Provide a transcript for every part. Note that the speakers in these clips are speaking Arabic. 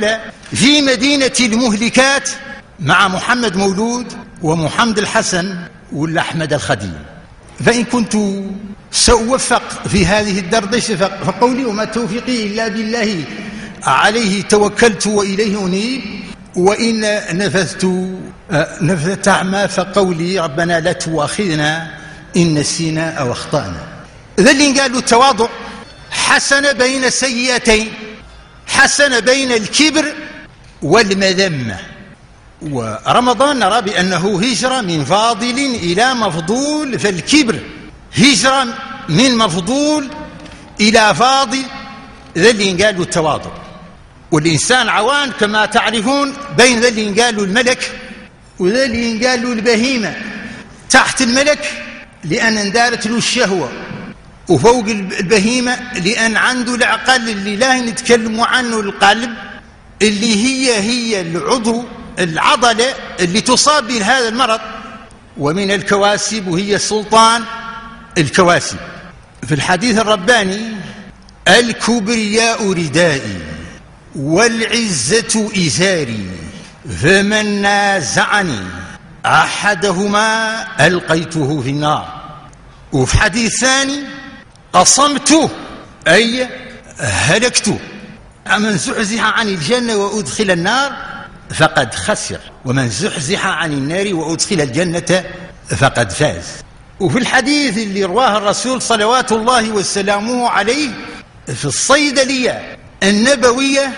الأولى في مدينة المهلكات مع محمد مولود ومحمد الحسن ولا أحمد الخديم. فإن كنت سأوفق في هذه الدردشة فقولي وما توفيقي إلا بالله. عليه توكلت وإليه أنيب. وإن نفذت نفذت أعمى فقولي ربنا لا تواخذنا إن نسينا أو أخطأنا. ذا اللي قالوا التواضع حسن بين سيئتين. حسن بين الكبر والمذمة. ورمضان نرى بأنه هجرة من فاضل إلى مفضول فالكبر هجرة من مفضول إلى فاضل. ذا اللي قالوا التواضع. والإنسان عوان كما تعرفون بين ذا اللي قالوا الملك وذا اللي قالوا البهيمة. تحت الملك لأن اندارت له الشهوة. وفوق البهيمة لأن عنده العقل اللي لا نتكلم عنه القلب اللي هي هي العضو العضلة اللي تصاب بهذا المرض. ومن الكواسب وهي سلطان الكواسب في الحديث الرباني الكبرياء ردائي والعزة إزاري فمن نازعني أحدهما ألقيته في النار. وفي حديث ثاني قصمت أي هلكت. من زحزح عن الجنة وأدخل النار فقد خسر. ومن زحزح عن النار وأدخل الجنة فقد فاز. وفي الحديث اللي رواه الرسول صلوات الله وسلامه عليه في الصيدلية النبوية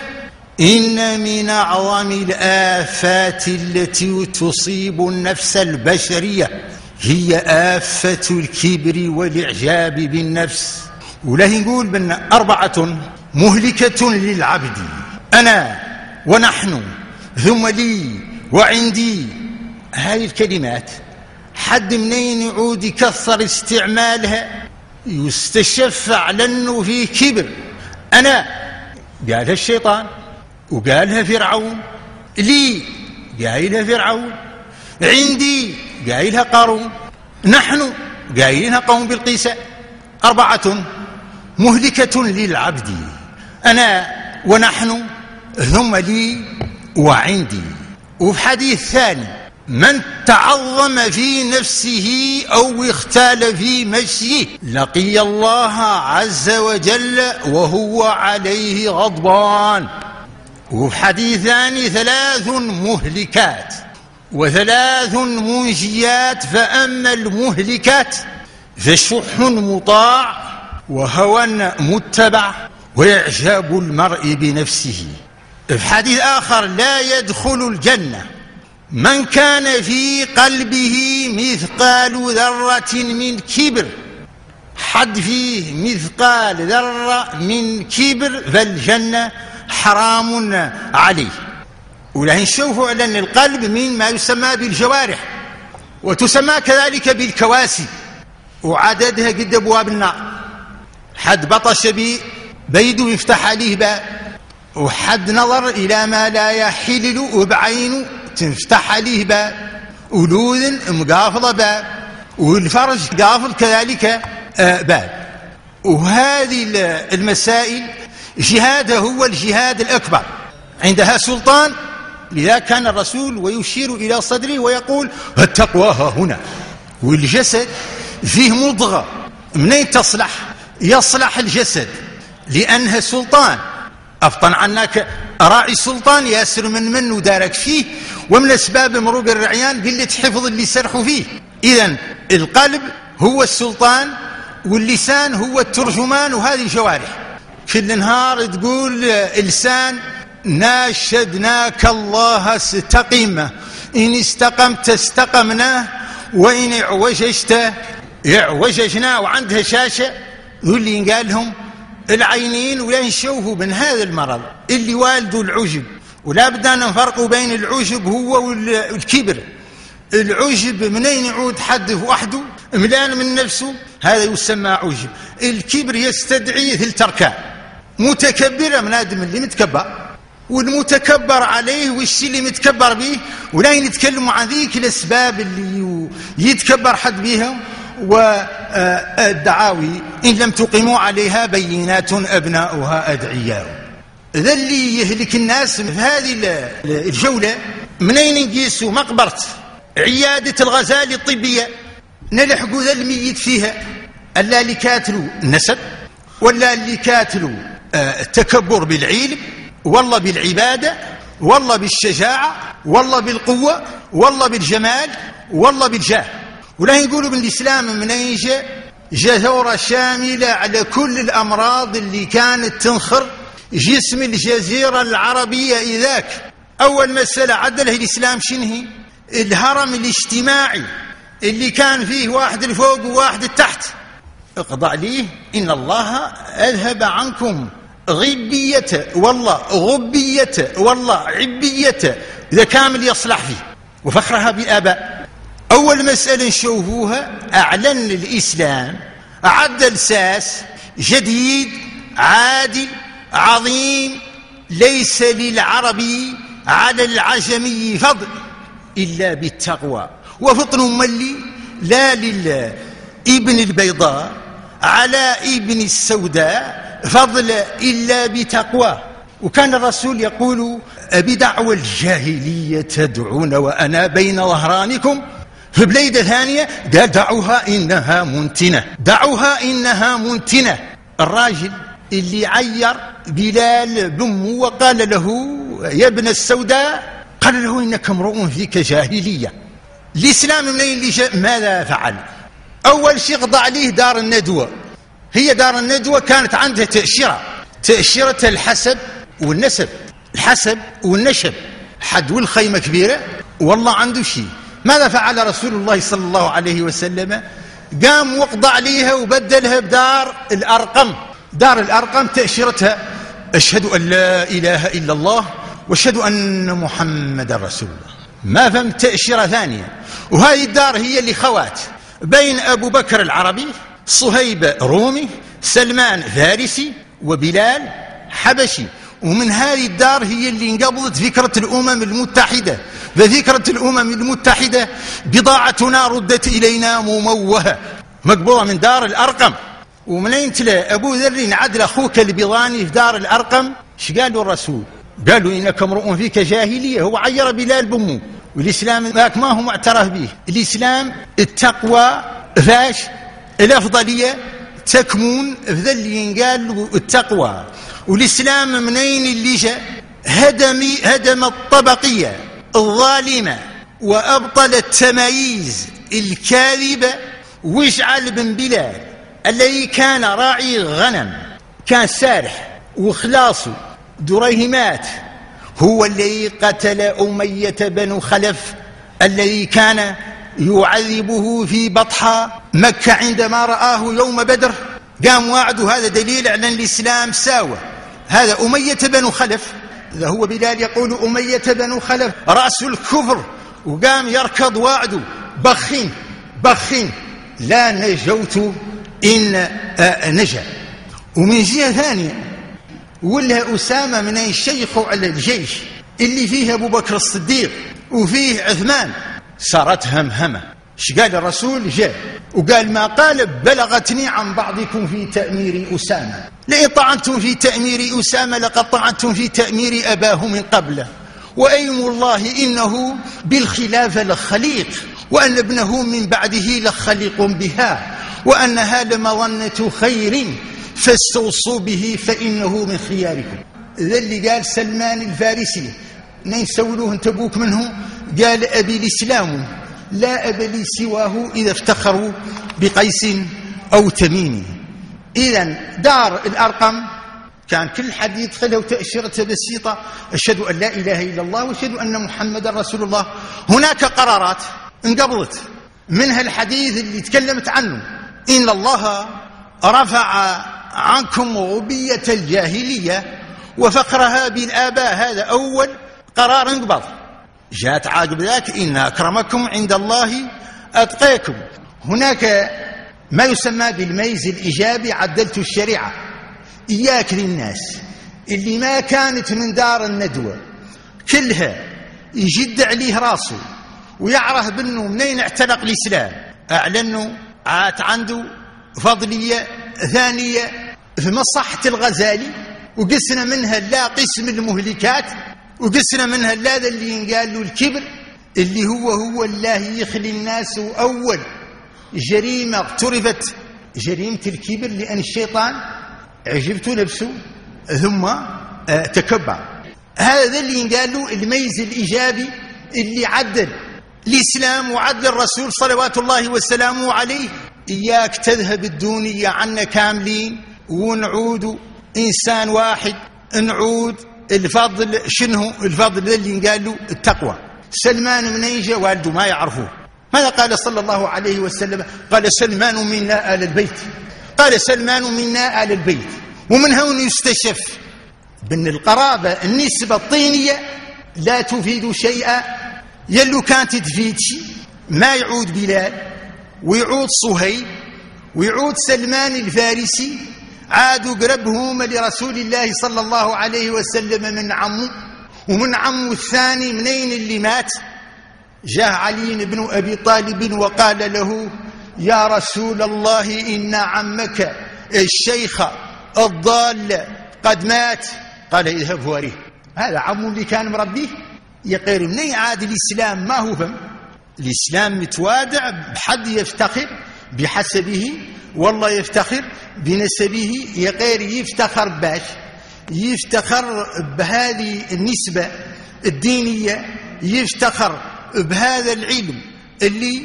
إن من أعظم الآفات التي تصيب النفس البشرية. هي آفة الكبر والإعجاب بالنفس. وله نقول بأن أربعة مهلكة للعبد. أنا ونحن ثم لي وعندي. هذه الكلمات حد منين يعود يكثر استعمالها؟ يستشفع لأنه في كبر. أنا قالها الشيطان وقالها فرعون. لي قايلها فرعون. عندي قايلها قارون. نحن قايلينها قوم بالقيسة أربعة مهلكة للعبد. أنا ونحن ثم لي وعندي. وفي حديث ثاني من تعظم في نفسه أو اختال في مشيه لقي الله عز وجل وهو عليه غضبان. وفي حديث ثاني ثلاث مهلكات. وثلاث منجيات فأما المهلكات فشح مطاع وهوى متبع وإعجاب المرء بنفسه. في حديث آخر لا يدخل الجنة من كان في قلبه مثقال ذرة من كبر. حد فيه مثقال ذرة من كبر فالجنة حرام عليه. ولا نشوفوا على أن القلب من ما يسمى بالجوارح وتسمى كذلك بالكواسي وعددها قد أبواب النار. حد بطش بي بيده يفتح عليه باب وحد نظر إلى ما لا يحل وبعينه تفتح عليه باب ولوذن مقافضة باب والفرج قافل كذلك آه، باب وهذه المسائل جهادها هو الجهاد الأكبر. عندها سلطان لذا كان الرسول ويشير إلى صدره ويقول التقوى ها هنا والجسد فيه مضغة. منين تصلح؟ يصلح الجسد لأنها سلطان. أفطن عنك راعي السلطان ياسر من من ودارك فيه. ومن أسباب مروق الرعيان قلة حفظ اللي سرحوا فيه. إذا القلب هو السلطان واللسان هو الترجمان وهذه الجوارح كل نهار تقول لسان ناشدناك الله استقم إن استقمت استقمنا وإن اعوججت اعوججنا. وعندها شاشة واللي قال لهم العينين نشوفوا من هذا المرض اللي والده العجب. ولا بدنا نفرقوا بين العجب هو والكبر. العجب منين يعود حد وحده؟ ملان من نفسه. هذا يسمى عجب. الكبر يستدعي ثلث اركان متكبرة من آدم اللي متكبر. والمتكبر عليه والشيء اللي متكبر به ولا نتكلم عن ذيك الأسباب اللي يتكبر حد بها والدعاوي إن لم تقيموا عليها بينات أبناؤها أدعياء. ذا اللي يهلك الناس في هذه الجولة منين نقيسوا مقبرة عيادة الغزالي الطبية؟ نلحقوا ذا الميت فيها. ألا اللي كاتلوا النسب ولا اللي كاتلوا آه، التكبر بالعلم والله بالعبادة والله بالشجاعة والله بالقوة والله بالجمال والله بالجاه. ولا يقولوا من أين جاء جاء ثورة شاملة على كل الأمراض اللي كانت تنخر جسم الجزيرة العربية إذاك. أول مسألة عدله الإسلام شنهي الهرم الاجتماعي اللي كان فيه واحد الفوق وواحد التحت. اقضى عليه إن الله أذهب عنكم. غبية والله غبية والله عبية. إذا كامل يصلح فيه. وفخرها بآباء. أول مسألة نشوفوها أعلن الإسلام عدل ساس جديد عادل عظيم ليس للعربي على العجمي فضل إلا بالتقوى. وفطن ملي لا للابن البيضاء على ابن السوداء فضل إلا بتقواه وكان الرسول يقول بدعوى الجاهلية تدعون وأنا بين ظهرانكم؟ في بليدة ثانية قال دعوها إنها منتنة. دعوها إنها منتنة. الراجل اللي عير بلال بمه وقال له يا ابن السوداء قال له إنك امرؤ فيك جاهلية. الإسلام منين اللي ماذا فعل؟ أول شيء قضى عليه دار الندوة. هي دار الندوة كانت عندها تأشيرة. تأشيرة الحسب والنسب. الحسب والنشب. حد والخيمة كبيرة. والله عنده شيء. ماذا فعل رسول الله صلى الله عليه وسلم؟ قام وقضى عليها وبدلها بدار الأرقم. دار الأرقم تأشيرتها. أشهد أن لا إله إلا الله وأشهد أن محمد رسول الله. ما فهمت تأشيرة ثانية. وهذه الدار هي اللي خوات. بين أبو بكر العربي صهيب رومي سلمان فارسي وبلال حبشي. ومن هذه الدار هي اللي انقبضت فكرة الأمم المتحدة. ففكرة الأمم المتحدة بضاعتنا ردت إلينا مموهة. مقبوضة من دار الأرقم. ومنين تلا؟ أبو ذر عدل أخوك البيضاني في دار الأرقم. إيش قالوا الرسول؟ قالوا إنك امرؤ فيك جاهلية. هو عير بلال بمه والإسلام ذاك ما هو معترف به. الإسلام التقوى فاش الأفضلية تكمون في اللي ينقال التقوى. والإسلام منين اللي جاء؟ هدم, هدم الطبقية الظالمة وأبطل التماييز الكاذبة واشعل بن بلال الذي كان راعي غنم كان سارح وخلاصه دريهمات هو الذي قتل أمية بن خلف الذي كان يعذبه في بطحة مكة عندما رآه يوم بدر. قام وعده هذا دليل على الإسلام ساوى. هذا أمية بن خلف إذا هو بلال يقول أمية بن خلف رأس الكفر. وقام يركض وعده بخين بخين لا نجوت إن نجا. ومن جهة ثانية ولا أسامة من الشيخ على الجيش اللي فيه أبو بكر الصديق وفيه عثمان. صارت همهمة. إيش قال الرسول؟ جاء. وقال ما قال بلغتني عن بعضكم في تأمير أسامة. لئن طعنتم في تأمير أسامة لقد طعنتم في تأمير أباه من قبله. وأيم الله إنه بالخلافة لخليق وأن ابنه من بعده لخليق بها وأنها لمظنة خير فاستوصوا به فإنه من خياركم. ذا اللي قال سلمان الفارسي نيسولوه تبوك منه؟ قال أبي الإسلام لا أب لي سواه إذا افتخروا بقيس أو تميم. إذا دار الأرقم كان كل حد يدخله تأشيرة بسيطة. أشهد أن لا إله إلا الله وأشهد أن محمد رسول الله. هناك قرارات انقبضت منها الحديث اللي تكلمت عنه. إن الله رفع عنكم غبية الجاهلية وفقرها بالآباء. هذا أول قرار انقبض. جاءت عاقب ذاك إن أكرمكم عند الله أتقيكم. هناك ما يسمى بالميز الإيجابي عدلت الشريعة. إياك للناس. اللي ما كانت من دار الندوة كلها يجد عليه راسه ويعرف بأنه منين اعتنق الإسلام. أعلنوا عات عنده فضلية ثانية في مصحة الغزالي وقسنا منها لا قسم المهلكات وقسنا منها لا ذا اللي ينقال له الكبر اللي هو هو الله يخلي الناس أول. جريمة اقترفت. جريمة الكبر لأن الشيطان عجبت نفسه ثم آه، تكبر. هذا اللي ينقال له الميز الإيجابي اللي عدل الإسلام وعدل الرسول صلوات الله وسلامه عليه. إياك تذهب الدنيا عنا كاملين ونعود إنسان واحد نعود الفضل شنو؟ الفضل اللي قال له التقوى. سلمان من ايجا والده ما يعرفوه ماذا قال صلى الله عليه وسلم؟ قال سلمان منا آل البيت. قال سلمان منا آل البيت. ومن هون يستشف. بأن القرابة النسبة الطينية لا تفيد شيئا. يلو كانت تفيد شيء ما يعود بلال ويعود صهيب ويعود سلمان الفارسي. عادوا قربهم لرسول الله صلى الله عليه وسلم من عمه ومن عمه الثاني منين اللي مات؟ جاء علي بن أبي طالب وقال له يا رسول الله إن عمك الشيخ الضال قد مات. قال اذهب واريه هذا عمه اللي كان مربيه؟ يقير منين عاد الإسلام؟ ما هو فهم. الإسلام متوادع بحد يفتخر بحسبه والله يفتخر بنسبه يغير يفتخر باش يفتخر بهذه النسبة الدينية يفتخر بهذا العلم اللي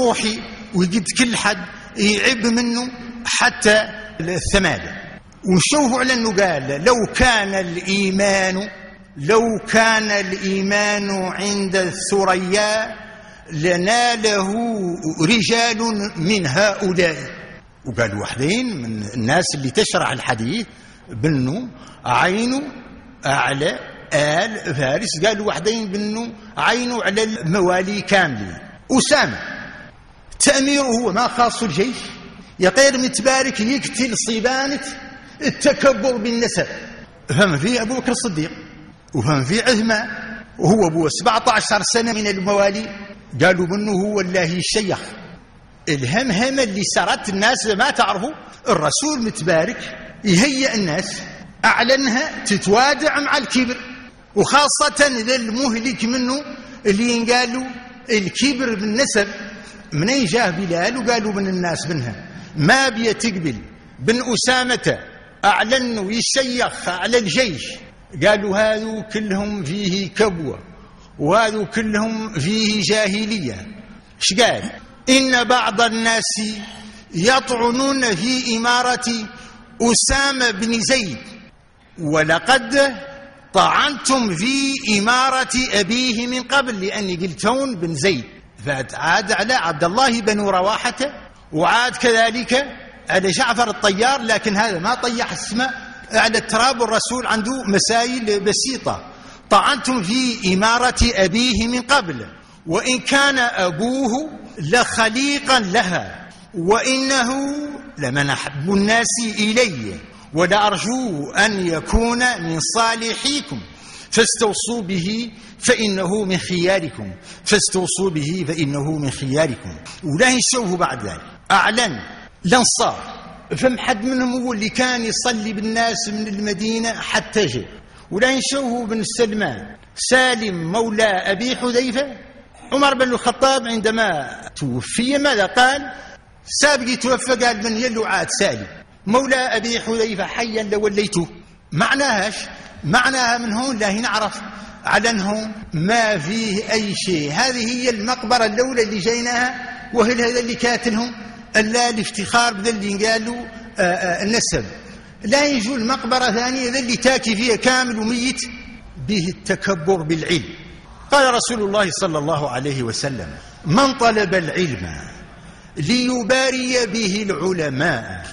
روحي ويجد كل حد يعب منه حتى الثمانية ونشوفوا على أنه قال لو كان الإيمان لو كان الإيمان عند الثريا لناله رجال من هؤلاء. وقال وحدين من الناس اللي تشرح الحديث بنو عينه أعلى آل فارس. قالوا وحدين بنو عينه على الموالي كاملين. أسامة تأميره هو ما خاص الجيش. يطير متبارك يقتل صيبانة التكبر بالنسب. فهم فيه أبو بكر الصديق وفهم فيه عثمان وهو أبو 17 سنة من الموالي. قالوا منه هو الله الشيخ. الهمهمة اللي سرت الناس ما تعرفوا الرسول متبارك يهيئ الناس أعلنها تتوادع مع الكبر وخاصة للمهلك منه اللي ينقالوا الكبر بالنسب. منين جاه بلال وقالوا من الناس منها؟ ما بي تقبل بن أسامة أعلنوا يشيخ على الجيش. قالوا هذو كلهم فيه كبوة وهذو كلهم فيه جاهلية. إيش قال؟ إن بعض الناس يطعنون في إمارة أسامة بن زيد. ولقد طعنتم في إمارة أبيه من قبل لأني قلتون بن زيد. فعاد على عبد الله بن رواحة. وعاد كذلك على جعفر الطيار لكن هذا ما طيح السماء على التراب الرسول عنده مسائل بسيطة. طعنتم في إمارة أبيه من قبل. وإن كان أبوه لخليقا لها وإنه لمن أحب الناس إلي ولأرجو أن يكون من صالحيكم. فاستوصوا به فإنه من خياركم. فاستوصوا به فإنه من خياركم. ولا ينسوه بعد ذلك. أعلن. الأنصار فم حد منهم هو اللي كان يصلي بالناس من المدينة حتى جاء. ولا ينسوه بن سلمان. سالم مولى أبي حذيفة. عمر بن الخطاب عندما توفي ماذا قال؟ سابق توفى قال من يلو عاد سالم مولى أبي حذيفة حيا لوليته معناهاش معناها من هون لا نعرف على أنه ما فيه أي شيء. هذه هي المقبرة الأولى اللي جيناها وهل هذا اللي كاتلهم ألا الافتخار بذا اللي قالوا آه، آه، النسب. لا يجوا المقبرة ثانية ذا اللي تاكي فيها كامل وميت به التكبر بالعلم. قال رسول الله صلى الله عليه وسلم من طلب العلم ليباري به العلماء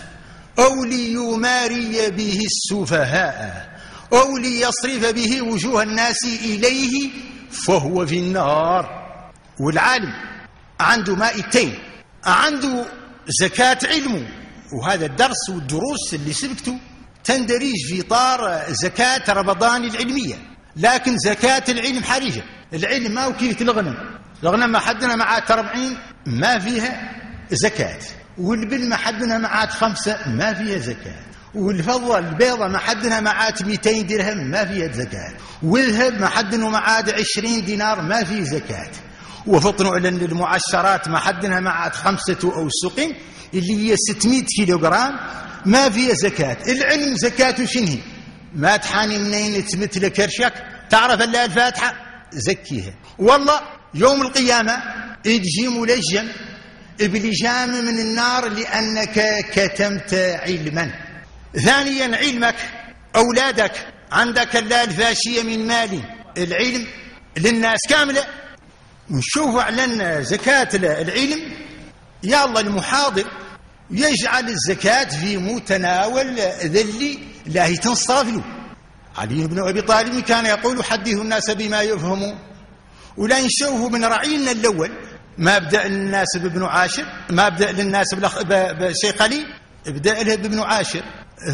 أو ليماري به السفهاء أو ليصرف به وجوه الناس إليه فهو في النار. والعالم عنده مائتين عنده زكاة علمه وهذا الدرس والدروس اللي سبقته تندرج في إطار زكاة رمضان العلمية لكن زكاة العلم حرجة. العلم ما كيف الغنم الغنم ما حدنا معاه تربعين ما فيها زكاة. والبن ما حدنا معاه خمسة ما فيها زكاة. والفضة البيضة ما حدنا معات 200 درهم ما فيها زكاة. والذهب ما حدنا معاد 20 دينار ما فيه زكاة. وفطنوا على المعشرات ما حدنا معاد خمسة أوسق اللي هي 600 كيلوغرام ما فيها زكاة. العلم زكاة شنهي ما تحاني منين تمثل كرشك؟ تعرف إلا الفاتحة؟ زكيها. والله يوم القيامة يجي ملجم بلجام من النار لأنك كتمت علما. ثانيا علمك أولادك عندك لا الفاشية من مال. العلم للناس كاملة. نشوف على زكاة العلم. يا الله المحاضر يجعل الزكاة في متناول ذلي لا تنصاف له. علي بن أبي طالب كان يقول حدث الناس بما يفهمون. ولا نشوفه من رعيلنا الأول ما أبدأ للناس بابن عاشر ما أبدأ للناس بشيخ علي أبدأ له بابن عاشر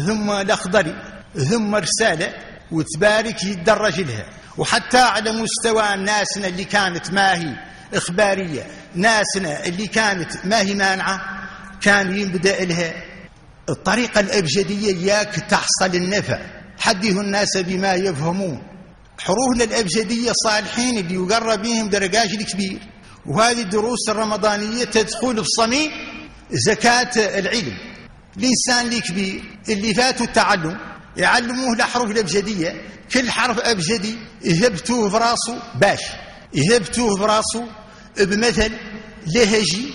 ثم الأخضري ثم رسالة وتبارك يتدرج لها. وحتى على مستوى ناسنا اللي كانت ما هي إخبارية ناسنا اللي كانت ما هي مانعة كان يبدا لها. الطريقة الأبجدية ياك تحصل النفع. حدث الناس بما يفهمون. حروفنا الابجديه صالحين اللي يقرب بهم درجات الكبير وهذه الدروس الرمضانية تدخل بصميم زكاة العلم. الإنسان الكبير اللي فاته التعلم يعلموه الأحرف الأبجدية. كل حرف أبجدي يهبتوه في راسه باش يهبتوه في راسه بمثل لهجي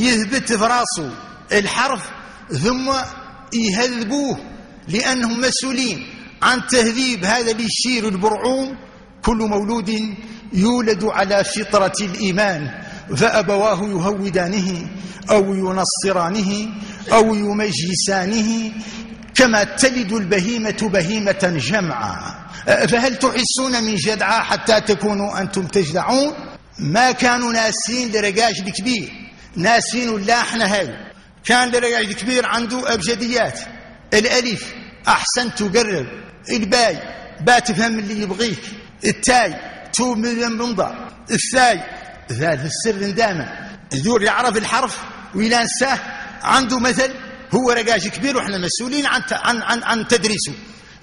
يهبت في راسه الحرف ثم يهذبوه. لأنهم مسؤولين عن تهذيب هذا اللي يشير البرعوم. كل مولود يولد على فطرة الإيمان فأبواه يهودانه أو ينصرانه أو يمجسانه كما تلد البهيمة بهيمة جمعا. فهل تحسون من جدعى حتى تكونوا أنتم تجدعون؟ ما كانوا ناسين لرقاج الكبير. ناسين اللحن هاي كان لرقاج الكبير عنده أبجديات. الألف. أحسن تقرب الباي با تفهم اللي يبغيك. التاي تو مليون بمضى الثاي ذات السر دائما يدور يعرف الحرف وإلى نساه عنده مثل هو رقاش كبير وإحنا مسؤولين عن عن عن, عن تدريسه.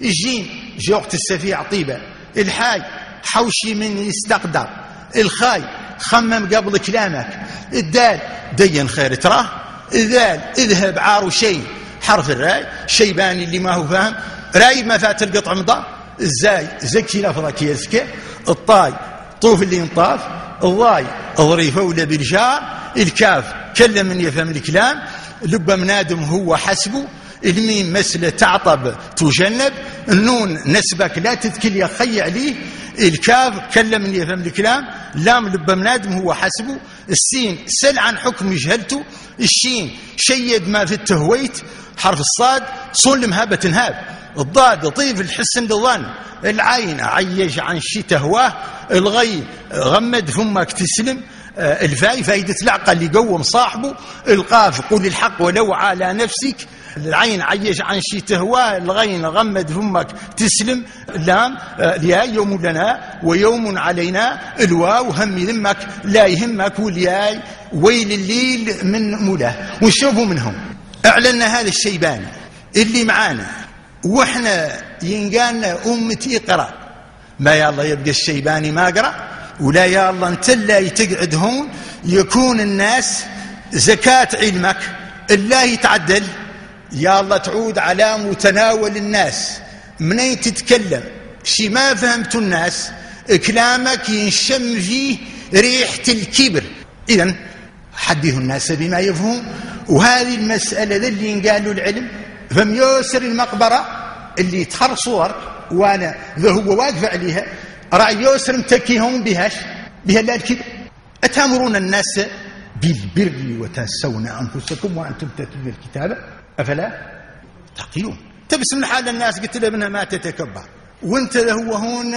الجيم جوقت السفيع طيبة. الحاي حوشي من يستقدر. الخاي خمم قبل كلامك. الدال دين خير تراه. الذال اذهب عار شيء. حرف الراي شيباني اللي ما هو فاهم. راي ما فات القطع مضى الزاي زكي لفظك يزكي. الطاي طوف اللي ينطاف. الضاي ظريفة ولا بالجار. الكاف كلم من يفهم الكلام. لب منادم هو حسبه. الميم مسلة تعطب تجنب. النون نسبك لا تذكر يا خي عليه الكاف كلم من يفهم الكلام. لام لب منادم هو حسبه. السين سل عن حكم جهلته الشين شيد ما في التهويت حرف الصاد صل مهابة هاب الضاد طيف الحسن بالظن العين عيش عن شي تهواه الغي غمد فمك تسلم آه، الفاي فايدة العقل اللي قوم صاحبه القاف قول الحق ولو على نفسك. العين عيش عن شي تهواه الغين غمد فمك تسلم. اللام يا يوم لنا ويوم علينا الواو هم يهمك لا يهمك والياي ويل الليل من مولاه. ونشوفوا منهم. اعلنا هذا الشيباني اللي معانا. وإحنا ينقالنا أمتي اقرأ ما يا الله يبقى الشيباني ما اقرأ ولا يا الله أنت اللي تقعد هون يكون الناس زكاة علمك. الله يتعدل. يا الله تعود على متناول الناس. منين تتكلم؟ شي ما فهمت الناس كلامك ينشم فيه ريحة الكبر. إذا حدث الناس بما يفهم وهذه المسألة اللي ينقالوا العلم فم يسر المقبرة اللي تخر صور وأنا ذا هو واقف عليها راعي يسر متكيهم بهاش بها لا الكذب أتأمرون الناس بالبر وتنسون أنفسكم وأنتم تتلون الكتاب؟ أفلا؟ تعقلون تبسم الحال الناس؟ قلت له منها ما تتكبر وانت هو هون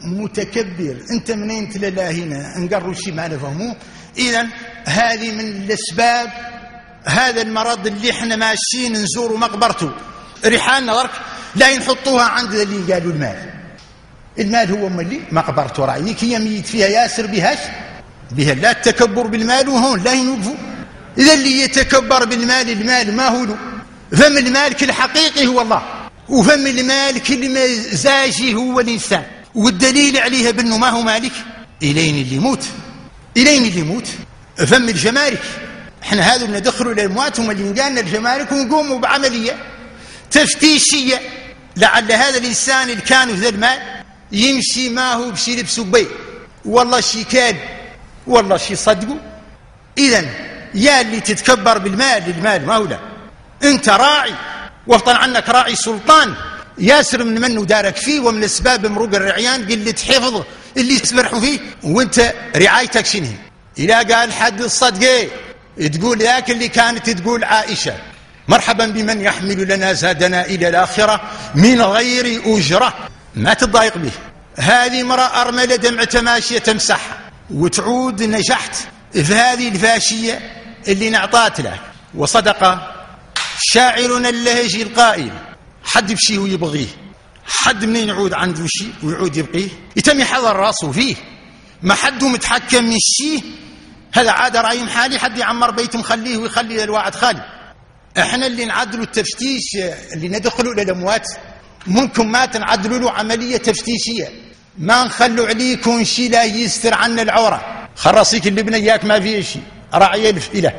متكبر. انت منين تلا هنا؟ نقروا شيء ما نفهموه اذا هذه من الأسباب هذا المرض اللي إحنا ماشيين نزوروا مقبرته. ريحان نظرك لا ينحطوها عند اللي قالوا المال. المال هو ملي مقبرته رأيك. هي ميت فيها ياسر بهاش بها. لا التكبر بالمال وهون لا ينوقفوا. إذا اللي يتكبر بالمال المال ما هو له. فم المالك الحقيقي هو الله وفم المالك المزاجي هو الإنسان. والدليل عليها بأنه ما هو مالك؟ إلين اللي يموت. إلين اللي يموت. فم الجمارك. إحنا هذا ندخلوا للأموات هم اللي قالنا الجمارك ونقوموا بعملية تفتيشية. لعل هذا الإنسان اللي كان في ذا المال يمشي ما هو بشي لبسه بي والله شي كان والله شي صدقه. إذا يا اللي تتكبر بالمال المال ما هو لا أنت راعي. وافطن عنك راعي سلطان. ياسر من منه دارك فيه ومن أسباب مروق الرعيان قلة حفظه اللي يسبرحوا فيه. وأنت رعايتك شنو؟ إلى قال حد الصدقه تقول ذاك اللي كانت تقول عائشة. مرحبا بمن يحمل لنا زادنا إلى الآخرة من غير أجرة. ما تضايق به. هذه امرأة أرملة دمعة ماشية تمسحها وتعود نجحت في هذه الفاشية. اللي نعطات له. وصدق شاعرنا اللهجي القائل حد بشي ويبغيه حد منين يعود عنده شيء ويعود يبقيه. يتم يحضر راسه فيه. ما حد متحكم من شيء هذا عاد رأي حالي حد يعمر بيت مخليه ويخلي الواعد خالي. إحنا اللي نعدلوا التفتيش اللي ندخلوا للاموات ممكن ما تنعدلوا له عملية تفتيشية. ما نخلوا عليكم شيء لا يستر عنا العورة. خرصيك اللي بنياك ما فيه شيء راعي الف اله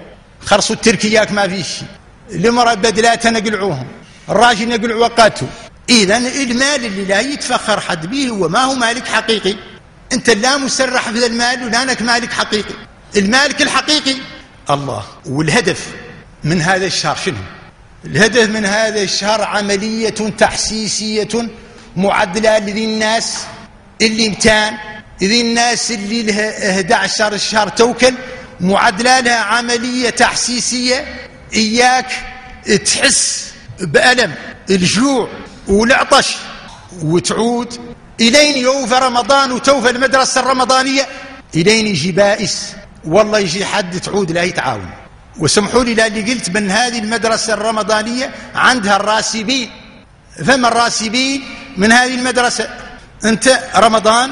خرصوا التركياك ما فيه شيء المرأة بدلات نقلعوهم. الراجل يقلع وقاته. إذا المال اللي لا يتفخر حد به هو ما هو مالك حقيقي. أنت لا مسرح في المال ولا أنك مالك حقيقي. المالك الحقيقي الله. والهدف من هذا الشهر شنو؟ الهدف من هذا الشهر عملية تحسيسية معدلة لذي الناس اللي امتان. ذي الناس اللي لها 11 الشهر توكل. معدلة لها عملية تحسيسية إياك تحس بألم الجوع والعطش وتعود إلين يوفى رمضان وتوفى المدرسة الرمضانية إلين يجي بائس. والله يجي حد تعود لا يتعاون. وسمحوا لي اللي قلت من هذه المدرسة الرمضانية عندها الراسبين. فما الراسبين من هذه المدرسة؟ أنت رمضان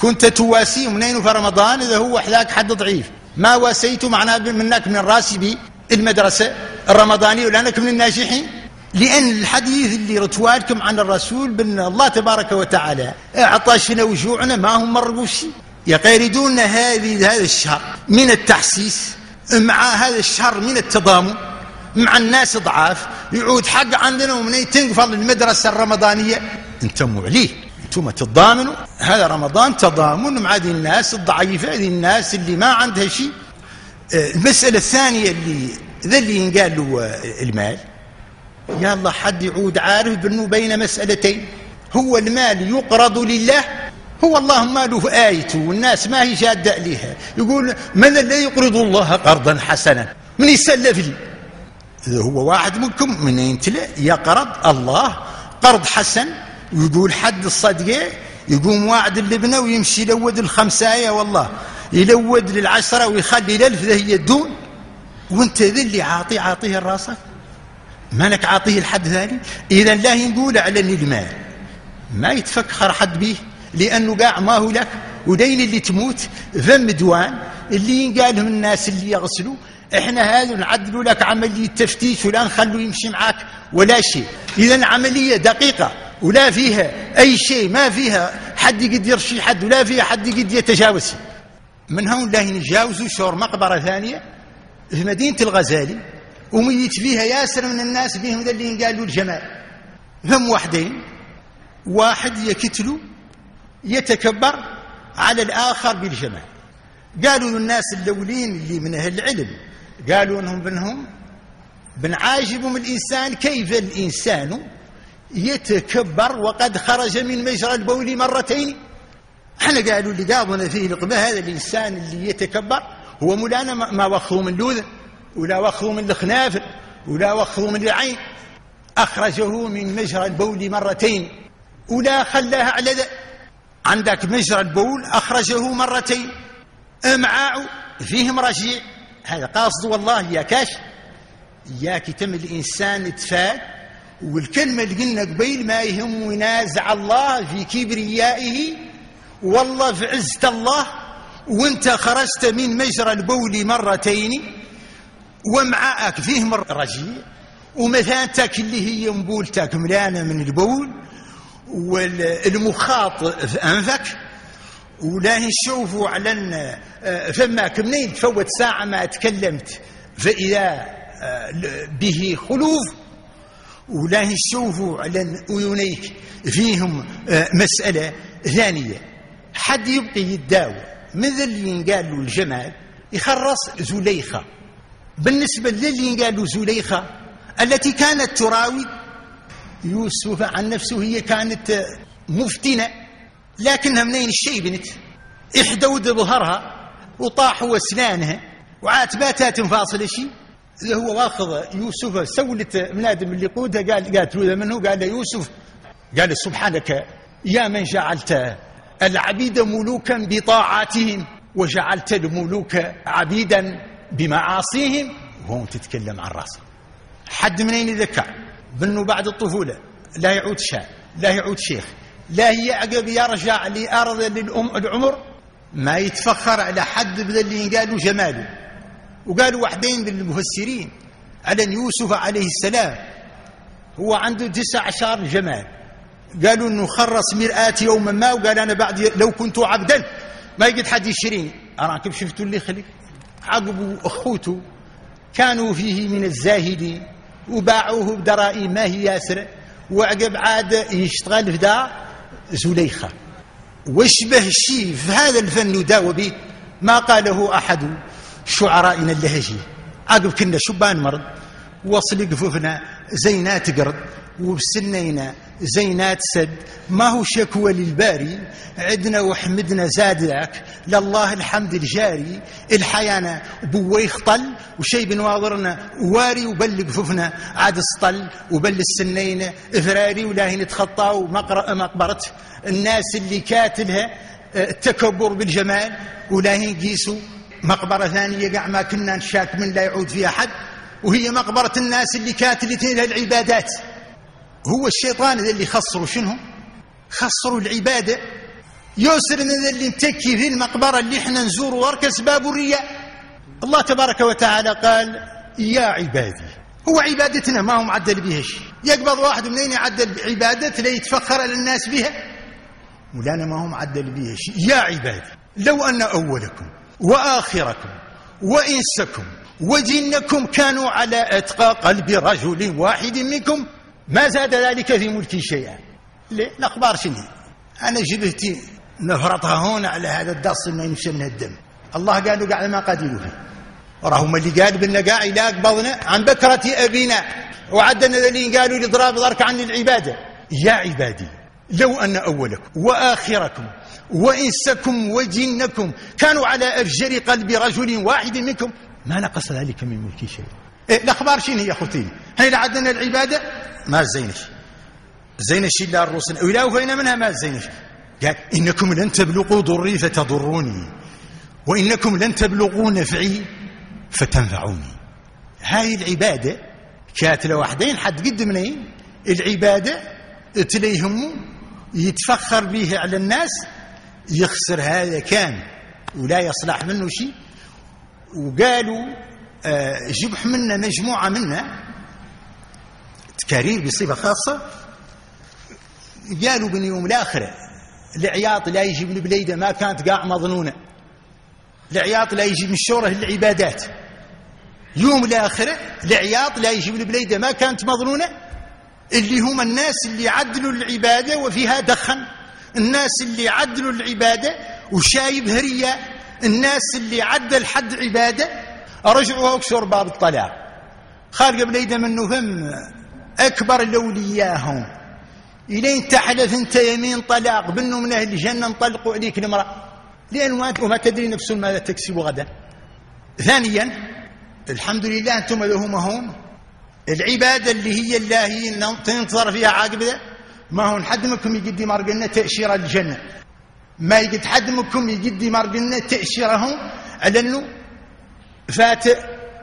كنت تواسي منين في رمضان إذا هو حذاك حد ضعيف. ما واسيته معناه منك من راسبي المدرسة الرمضانية ولأنك من الناجحين. لأن الحديث اللي رتوالكم عن الرسول بأن الله تبارك وتعالى أعطشنا وجوعنا ما هم مرقوا شيء يقيردون هذه هذا الشهر من التحسيس مع هذا الشهر من التضامن مع الناس ضعاف يعود حق عندنا ومن تنقفل المدرسة الرمضانية؟ انتموا عليه أنتم تتضامنوا هذا رمضان تضامن مع هذه الناس الضعيفة هذه الناس اللي ما عندها شيء. آه، المسألة الثانية اللي ذا اللي ينقال له المال. يا الله حد يعود عارف بأنه بين مسألتين. هو المال يقرض لله هو الله ما له آيته والناس ما هي جادة عليها يقول من الذي يقرض الله قرضا حسنا؟ من يسلف لي؟ هو واحد منكم من ينتلع يقرض الله قرض حسن. ويقول حد الصدقة؟ يقوم واعد اللبنة ويمشي يلود الخمساية والله. يلود للعشرة ويخلي الألف ذا هي الدون. وانت ذي اللي عاطي عاطيه راسك مالك عاطيه لحد ثاني إذا لا نقول على المال. ما يتفكر حد به. لأنه قاع ما هو لك. ودين اللي تموت ذم دوان. اللي ينقال لهم الناس اللي يغسلوا. إحنا هذا نعدلوا لك عملية تفتيش ولا نخلوا يمشي معاك. ولا شيء. إذا عملية دقيقة. ولا فيها أي شيء ما فيها حد يقد يرشي حد ولا فيها حد يقد يتجاوز. من هون لا ينجاوزوا شور مقبرة ثانية في مدينة الغزالي وميت فيها ياسر من الناس ذا اللي قالوا الجمال. هم واحدين واحد يكتلوا يتكبر على الآخر بالجمال. قالوا للناس الأولين اللي من أهل العلم قالوا أنهم بنهم بنعاجبهم الإنسان كيف الإنسان يتكبر وقد خرج من مجرى البول مرتين. إحنا قالوا اللي قاضنا فيه القبة هذا الإنسان اللي يتكبر هو مولانا ما وخوا من لوذة ولا وخوا من الخنافر ولا وخوا من العين. أخرجه من مجرى البول مرتين ولا خلاها على ذا. عندك مجرى البول أخرجه مرتين. أمعاء فيهم رجيع. هذا قاصد والله يا كاش ياك يتم الإنسان تفاد. والكلمة اللي قلنا قبيل ما يهم ينازع الله في كبريائه والله في عزة الله وانت خرجت من مجرى البول مرتين ومعاك فيهم رجيع ومثلا تاك اللي هي مبولتك ملانة من البول والمخاط في أنفك. ولا نشوفوا على فماك منين تفوت ساعة ما تكلمت فإذا به خلوف ولا نشوفوا على عيونيك. فيهم مسألة ثانية. حد يبقي يداوي. من ذا اللي له الجمال يخرص زليخة. بالنسبة للي له زليخة التي كانت تراوي يوسف عن نفسه هي كانت مفتنة. لكنها منين الشيء بنت؟ احدود ظهرها وطاحوا أسنانها وعاتباتها تنفاصل شيء. هو واخذ يوسف سولت منادم اللي قودها قال قالت له منه؟ قال يوسف قال سبحانك يا من جعلت العبيد ملوكا بطاعاتهم وجعلت الملوك عبيدا بمعاصيهم. وهو تتكلم عن راسه حد منين يذكر بأنه بعد الطفولة. لا يعود شاب لا يعود شيخ. لا هي عقب يرجع لأرض للأم العمر؟ ما يتفخر على حد بذا اللي قالوا جماله. وقالوا واحدين من المفسرين على يوسف عليه السلام هو عنده تسع عشر جمال. قالوا إنه خرص مرآة يوما ما وقال أنا بعد لو كنت عبدا ما يقد حد يشتريني اراكم شفتوا اللي خلي؟ عقبوا أخوته كانوا فيه من الزاهدين وباعوه بدرائم ما هي ياسر وعقب عاد يشتغل في دار زليخة. واشبه شيء في هذا الفن يداوى به ما قاله أحد. شعرائنا اللهجية عقب كنا شبان مرض وصل قفوفنا زينات قرد وبسنينا زينات سد. ما هو شكوى للباري عدنا وحمدنا زادك لله الحمد الجاري الحيانا بويخ طل وشي بنواظرنا واري وبل قفوفنا عاد سطل وبل السنين افراري ولا نتخطى مقبرة. الناس اللي كاتلها التكبر بالجمال ولا نقيسوا. مقبرة ثانية قاع ما كنا نشاك من لا يعود فيها حد وهي مقبرة الناس اللي كاتلتين لها العبادات. هو الشيطان اللي خسروا شنو؟ خسروا العبادة. يسر من ذا اللي متكي في المقبرة اللي إحنا نزور وأركس باب الرياء. الله تبارك وتعالى قال يا عبادي. هو عبادتنا ما هو معدل بها شيء. يقبض واحد منين يعدل عبادة ليتفخر على الناس بها؟ مولانا ما هو معدل بها شيء. يا عبادي لو أن أولكم وآخركم وإنسكم وجنكم كانوا على أتقى قلب رجل واحد منكم ما زاد ذلك في ملكي شيئا. ليه؟ الأخبار شنو؟ أنا جبهتي نفرطها هون على هذا الدص ما يمشي من الدم. الله قال له قاعد ما فيه. وراهم اللي قال بنا قاع لا قبضنا عن بكرة أبينا. وعدنا الذين قالوا لضراب ضرك عن العبادة. يا عبادي لو أن أولكم وآخركم وإنسكم وجنكم كانوا على أفجر قلب رجل واحد منكم. ما نقص ذلك من ملكي شيء. إيه الأخبار شنو يا أخوتي؟ هل عدنا العبادة؟ ما زينش. زينش إلا الرسل. ولا وفينا منها ما زينش؟ قال إنكم لن تبلغوا ضري فتضروني وإنكم لن تبلغوا نفعي فتنفعوني. هاي العبادة كانت لوحدين حد قد منين؟ العبادة تليهم يتفخر به على الناس يخسر هذا كان ولا يصلح منه شيء. وقالوا آه جبح منا مجموعة منا تكارير بصفة خاصة قالوا بن يوم الآخرة العياط لا يجي من البليدة ما كانت قاع مظنونة. العياط لا يجي من الشورة العبادات يوم الآخرة العياط لا يجي من البليدة ما كانت مظنونة. اللي هم الناس اللي عدلوا العبادة وفيها دخن. الناس اللي عدلوا العبادة وشايب هرية الناس اللي عدل حد عبادة. رجعوا أكثر باب الطلاق. خالق بليدة منه هم أكبر الأولياء هم إلين تحلف أنت يمين طلاق بأنه من أهل الجنة نطلقوا عليك المرأة. لأن ما تدري نفس ماذا تكسب غدا. ثانيا الحمد لله أنتم لهم هون العبادة اللي هي الله تنتظر فيها عاقبة. ما هو حد منكم يقدي مرقلنا تأشيرة الجنة؟ ما يقد حد منكم يقدي مرقلنا تأشيرهم على أنه فات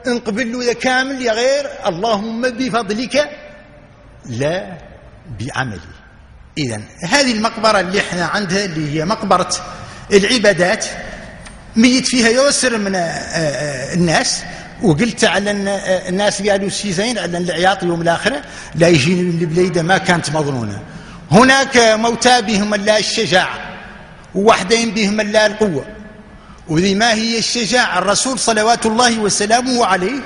انقبل له كامل يا غير اللهم بفضلك لا بعملي. إذا هذه المقبرة اللي إحنا عندها اللي هي مقبرة العبادات ميت فيها يسر من الناس وقلت على الناس قالوا شي زين على العياط يوم الاخره لا يجيني من البليدة ما كانت مظنونة. هناك موتى بهم الله الشجاعة ووحدين بهم الله القوة. وذي ما هي الشجاعة؟ الرسول صلوات الله وسلامه عليه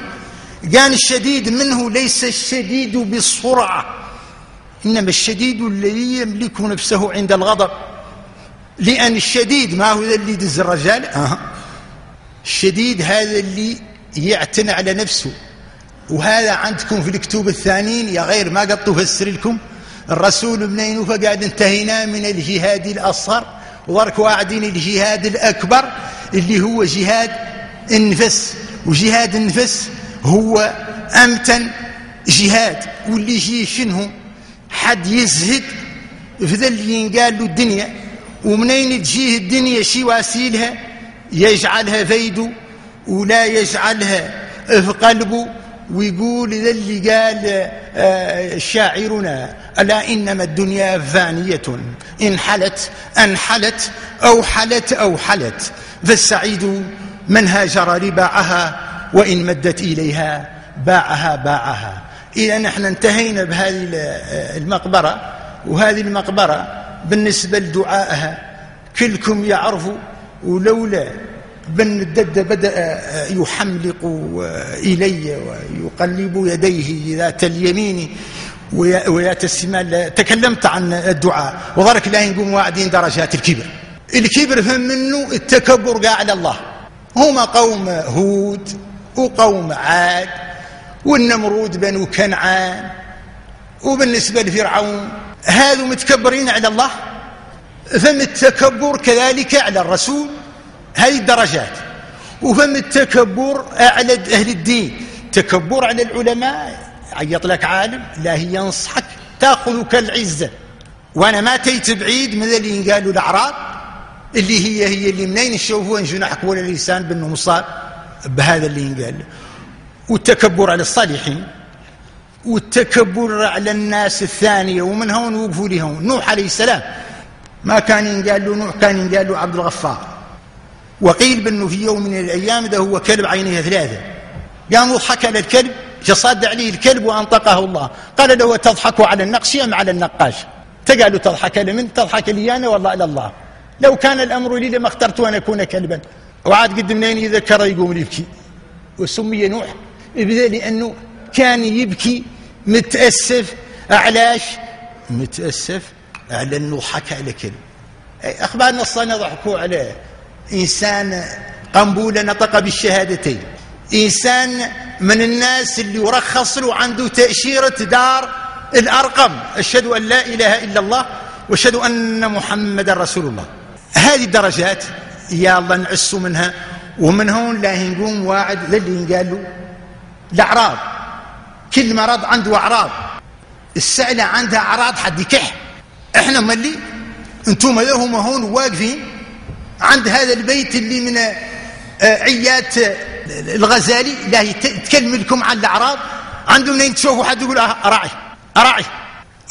قال الشديد منه ليس الشديد بالسرعة إنما الشديد الذي يملك نفسه عند الغضب. لأن الشديد ما هو اللي يدز الرجال؟ أه. الشديد هذا اللي يعتنى على نفسه. وهذا عندكم في الكتب الثانيين يا غير ما قد تفسر لكم. الرسول منين فقال انتهينا من الجهاد الأصغر وضرك واعدين الجهاد الأكبر اللي هو جهاد النفس. وجهاد النفس هو أمتن جهاد. واللي يجي شنو؟ حد يزهد. في ذا اللي ينقال له الدنيا. ومنين تجيه الدنيا شي واسيلها؟ يجعلها فيده ولا يجعلها في قلبه ويقول اللي قال آه، شاعرنا ألا إنما الدنيا فانية إن حلت أنحلت أو حلت أو حلت. فالسعيد من هاجر رباعها وإن مدت إليها باعها باعها. إذا نحن انتهينا بهذه المقبرة وهذه المقبرة بالنسبة لدعائها كلكم يعرفوا ولولا بن الدد بدأ يحملق إلي ويقلب يديه ذات اليمين ويات الشمال. تكلمت عن الدعاء. وضرك لا نقوم واعدين درجات الكبر. الكبر فهم منه التكبر قاع على الله. هما قوم هود وقوم عاد والنمرود بنو كنعان وبالنسبة لفرعون. هذو متكبرين على الله. فم التكبر كذلك على الرسول. هذه الدرجات. وفم التكبر أعلى أهل الدين. تكبر على العلماء. عيط لك عالم. لا هي ينصحك. تأخذك العزة. وأنا ما تيت بعيد من اللي قالوا الأعراض اللي هي هي اللي منين يشوفون جناحك ولا لسان بأنه مصاب بهذا اللي ينقال والتكبر على الصالحين. والتكبر على الناس الثانية. ومن هون وقفوا لي هون نوح عليه السلام. ما كان ينقال له نوح كان ينقال له عبد الغفار. وقيل بأنه في يوم من الأيام ده هو كلب عينيه ثلاثة. قام وضحك على الكلب فصاد عليه الكلب وأنطقه الله. قال له تضحك على النقش أم على النقاش؟ تقالوا تضحك لمن؟ تضحك لي أنا والله على الله. لو كان الأمر لي لما اخترت أن أكون كلبا. وعاد قد منين يذكر يقوم يبكي وسمي نوح بذا لأنه كان يبكي متأسف علاش متأسف على أنه حكى على كلب أخبارنا الصلاة ضحكوا عليه. إنسان قنبولة نطق بالشهادتين. إنسان من الناس اللي يرخص له عنده تأشيرة دار الأرقم. أشهد أن لا إله إلا الله وأشهد أن محمد رسول الله. هذه الدرجات يا الله نعسوا منها. ومن هون لا نقوم واعد للي قال له الأعراض. كل مرض عنده أعراض. السعلة عندها أعراض حد يكح. إحنا ملي أنتم لهم هون واقفين؟ عند هذا البيت اللي من آه، عيات الغزالي. لا يتكلم لكم عن الأعراض عنده منين تشوفوا حد يقول أراعي أراعي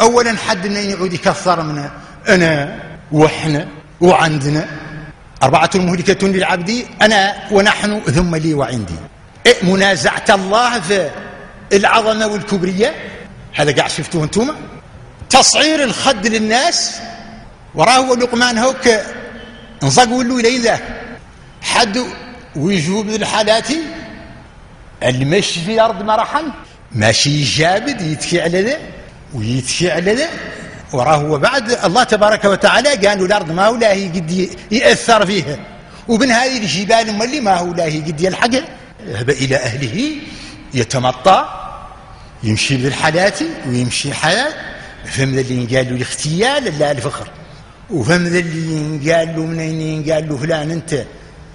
أولا حد منين يعود يكثر من أنا وإحنا وعندنا. أربعة مهلكة للعبد أنا ونحن ثم لي وعندي. إيه منازعة الله في العظمة والكبرية. هذا قاعد شفتوه أنتم تصعير الخد للناس. وراه لقمان هوك له إلى ذاك حد ويجوب الحالات المشي في الأرض مرحا ماشي جابد يتكي على ذا ويتكي على ذا. وراه بعد الله تبارك وتعالى قالوا الأرض ما هو هي قد يأثر فيها. ومن هذه الجبال ما اللي ما هو لا هي قد يلحق. يذهب إلى أهله يتمطى يمشي بالحالات ويمشي حياة. فهم اللي قالوا الاختيال لا الفخر. وفهم ذا اللي قالوا منين قالوا فلان أنت.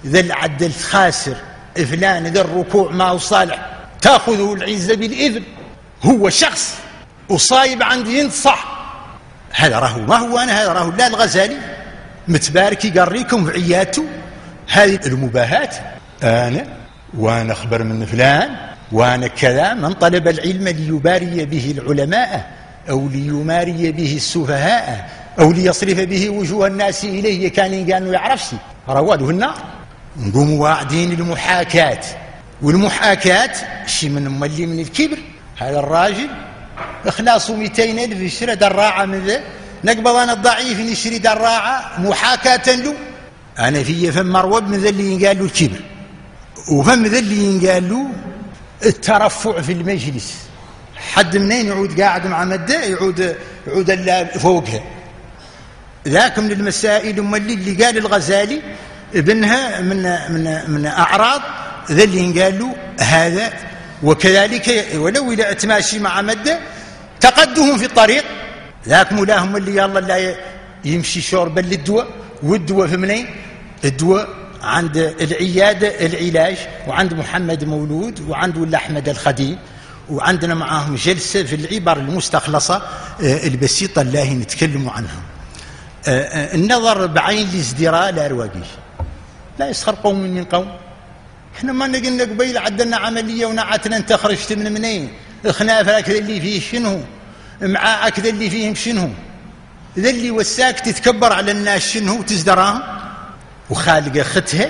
ذا العدل خاسر فلان ذا الركوع ما هو صالح. تأخذه العزة بالإذن. هو شخص. وصايب عندي ينصح. هذا راهو. ما هو أنا هذا راهو. لا الغزالي. متبارك يقريكم في عياته هذه المباهات. أنا وأنا أخبر من فلان. وأنا كذا. من طلب العلم ليباري به العلماء. أو ليماري به السفهاء. أو ليصرف به وجوه الناس إليه كان قالوا يعرفش. رواده النار نقوم واعدين المحاكاة والمحاكاة شي من مولي من الكبر؟ هذا الراجل اخلاصه 200 ألف يشري دراعة من ذا. نقبض أنا الضعيف نشري دراعة محاكاة له. أنا في فم مروب من ذا اللي ينقال له الكبر. وفم ذا اللي ينقال له الترفع في المجلس. حد منين يعود قاعد مع مدة؟ يعود يعود فوقها. ذاك من المسائل ام اللي قال الغزالي ابنها من من من أعراض ذا اللي قال له هذا وكذلك ولو إلى تماشي مع مدة تقدهم في الطريق ذاك مولاهم اللي يلا لا يمشي شوربا للدواء والدواء في منين؟ الدواء عند العيادة العلاج وعند محمد مولود وعند ولا أحمد الخديم وعندنا معاهم جلسة في العبر المستخلصة آه، البسيطة اللي نتكلم عنها النظر بعين الازدراء لا رواقيش لا يسخر قوم من قوم. إحنا ما قلنا قبيل عدلنا عملية ونعتنا أنت خرجت من منين. الخناف كذا اللي فيه شنو؟ معاه كذا اللي فيهم شنو؟ ذا اللي وساك تتكبر على الناس شنو؟ وتزدراهم وخالقة ختها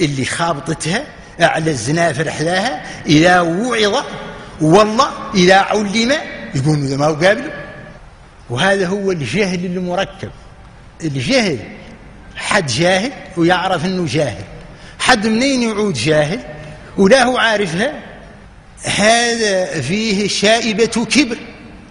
اللي خابطتها على الزنافر حذاها إذا وعظ والله إذا علم يقول إذا ما قابله وهذا هو الجهل المركب. الجهل حد جاهل ويعرف إنه جاهل. حد منين يعود جاهل ولا هو عارفها؟ هذا فيه شائبة كبر.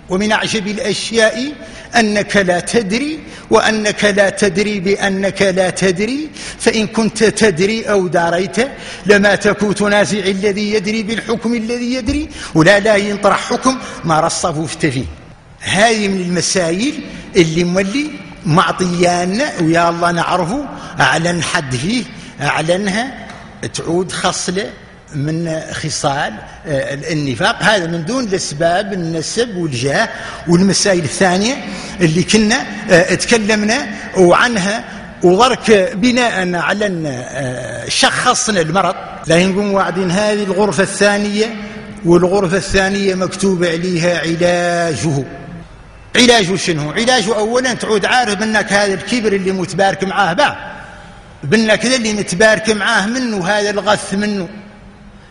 ومن أعجب الأشياء أنك لا تدري وأنك لا تدري بأنك لا تدري. فإن كنت تدري أو داريت لما تكون تنازع الذي يدري بالحكم الذي يدري. ولا لا ينطرح حكم ما رصفوا فيه هذه من المسائل اللي مولي معطيان ويا الله نعرفه أعلن حد فيه أعلنها تعود خصلة من خصال آه، النفاق هذا من دون الأسباب النسب والجاه. والمسائل الثانية اللي كنا آه، تكلمنا وعنها وضرك بناء على آه، شخصنا المرض. لا نقوم واعدين هذه الغرفة الثانية والغرفة الثانية مكتوب عليها علاجه. علاجه شنو؟ علاجه اولا تعود عارف أنك هذا الكبر اللي متبارك معاه باه. بأنك ذا اللي متبارك معاه منه هذا الغث منه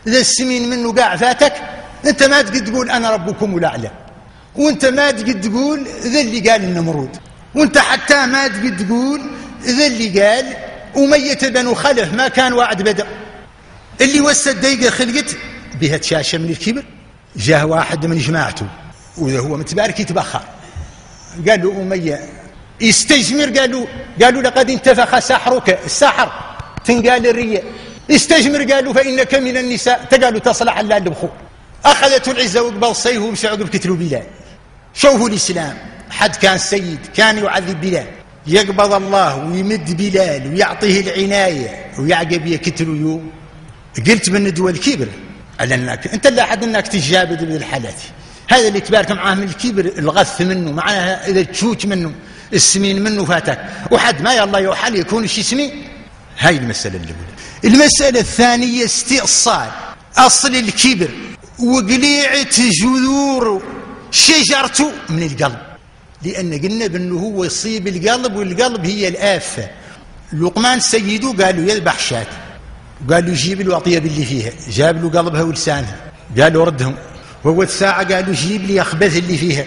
ذا السمين منه قاع فاتك أنت ما تقد تقول أنا ربكم الأعلى. وأنت ما تقد تقول ذا اللي قال النمرود وأنت حتى ما تقد تقول ذا اللي قال أمية بن خلف ما كان وعد بدر. اللي وسى الدقيقة خلقت بها تشاشة من الكبر جاه واحد من جماعته وإذا هو متبارك يتبخر. قال له أمية يستجمر قالوا قالوا لقد انتفخ سحرك السحر تنقال الرياء استجمر قالوا فإنك من النساء. تقالوا تصلح على البخور أخذته العزة وقبل صيه عقب كتلوا بلال. شوفوا الإسلام. حد كان سيد كان يعذب بلال. يقبض الله ويمد بلال ويعطيه العناية ويعقب يكتلوا يوم قلت من دول الكبر على انك أنت لا أحد أنك تجابد من الحالات. هذا اللي تبارك معاه من الكبر الغث منه معناها إذا تشوت منه السمين منه فاتك. وحد ما يلا يوحل يكون شي سمين هاي المسألة الأولى المسألة الثانية استئصال أصل الكبر. وقليعة جذور شجرته من القلب. لأن قلنا بأنه هو يصيب القلب والقلب هي الآفة. لقمان سيده قال له يذبح شاة قال له جيب له أطيب اللي فيها. جاب له قلبها ولسانها. قال له ردهم. وهو الساعة قال له جيب لي أخبث اللي فيها؟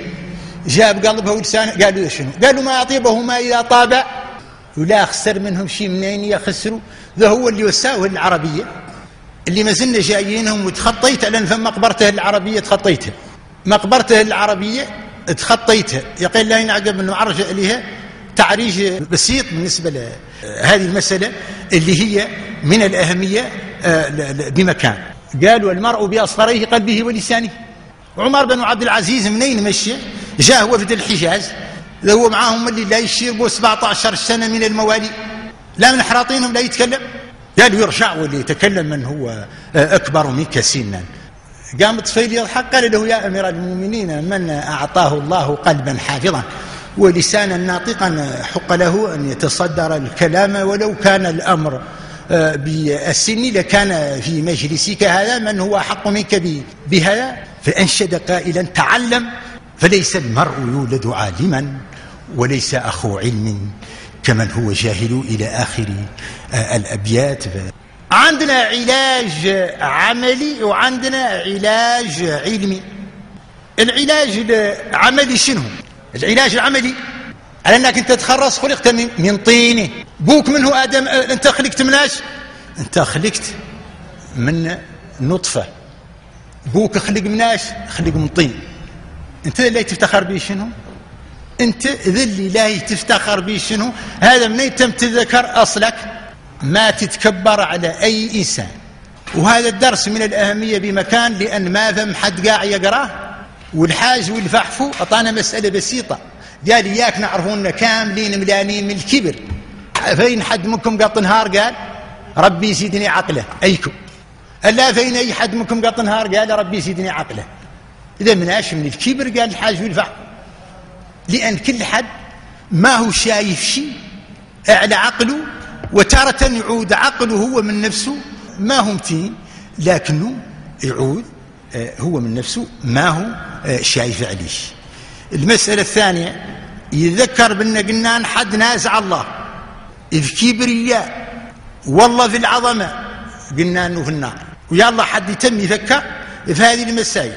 جاب قلبها ولسانها قالوا شنو؟ قالوا ما أطيبه ما إذا طاب ولا أخسر منهم شيء منين يخسروا ذا هو اللي وساوه العربية. اللي ما زلنا جايينهم وتخطيت لأن فما مقبرته العربية تخطيتها مقبرته العربية تخطيتها يقول لا ينعقب أنه عرج عليها تعريج بسيط بالنسبة لهذه المسألة اللي هي من الأهمية آه، بمكان. قالوا المرء بأصفريه قلبه ولسانه. عمر بن عبد العزيز منين مشي؟ جاء وفد الحجاز. هو معاهم اللي لا يشيبوا 17 سنة من الموالي. لا من حراطينهم لا يتكلم. قالوا يرجع واللي يتكلم من هو آه، أكبر منك سنا. قام طفيل يضحك قال له يا أمير المؤمنين من أعطاه الله قلبا حافظا ولسانا ناطقا حق له أن يتصدر الكلام ولو كان الأمر بالسن لكان في مجلسك هذا من هو أحق منك بهذا؟ فأنشد قائلا تعلم. فليس المرء يولد عالما وليس أخو علم كمن هو جاهل إلى آخر آه، الأبيات. عندنا علاج عملي وعندنا علاج علمي. العلاج العملي شنو؟ العلاج العملي على أنك أنت تخرص خلقت من طينه بوك منه آدم أنت خلقت من إيش؟ أنت خلقت من نطفة. بوك خلق من إيش؟ خلق من طين. أنت اللي تفتخر به شنو؟ أنت ذا اللي لا تفتخر به شنو؟ هذا منين تم تذكر أصلك؟ ما تتكبر على أي إنسان. وهذا الدرس من الأهمية بمكان لأن ما فهم حد قاع يقراه والحاج والفحفو أعطانا مسألة بسيطة. قال إياك نعرفون كاملين ملانين من الكبر. فين حد منكم قط نهار قال ربي يزيدني عقله. أيكم. ألا فين أي حد منكم قط نهار قال ربي يزيدني عقله. إذا من إيش من الكبر قال الحاج والفحفو لأن كل حد ما هو شايف شيء. على عقله وتارة يعود عقله هو من نفسه. ما هو متين لكنه يعود آه، هو من نفسه ما هو آه، شايف عليه. المسألة الثانية يذكر بأن قلنا حد نازع الله. إذ كبرياء والله في العظمة قلنا أنه في النار. ويا الله حد يتم يفكر في هذه المسائل.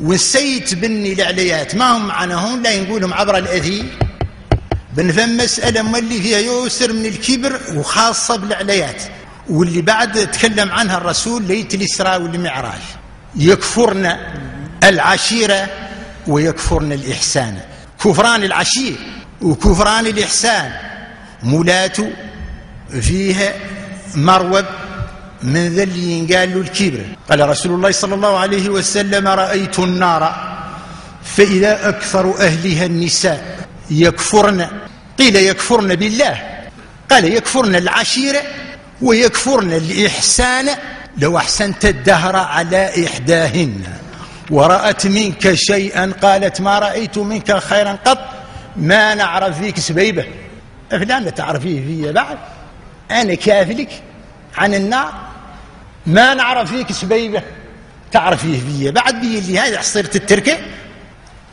والسيد بني العليات ما هم معنا هون لا نقولهم عبر الأثير بنفهم مسألة مولي فيها يسر من الكبر وخاصة بالعليات. واللي بعد تكلم عنها الرسول ليت الإسراء والمعراج. يكفرن العشيرة ويكفرن الإحسان. كفران العشير وكفران الإحسان. مولات فيها مروب من اللي ينقال له الكبر. قال رسول الله صلى الله عليه وسلم رأيت النار فإذا أكثر أهلها النساء يكفرن. قيل يكفرن بالله. قال يكفرن العشيرة ويكفرن الإحسان. لو أحسنت الدهر على إحداهن. ورأت منك شيئا قالت ما رأيت منك خيرا قط ما نعرف فيك سبيبة. أفلام تعرفيه في بعد؟ أنا كافلك عن النار. ما نعرف فيك سبيبة. تعرفيه في بعد؟ بي اللي هذا صرت التركة.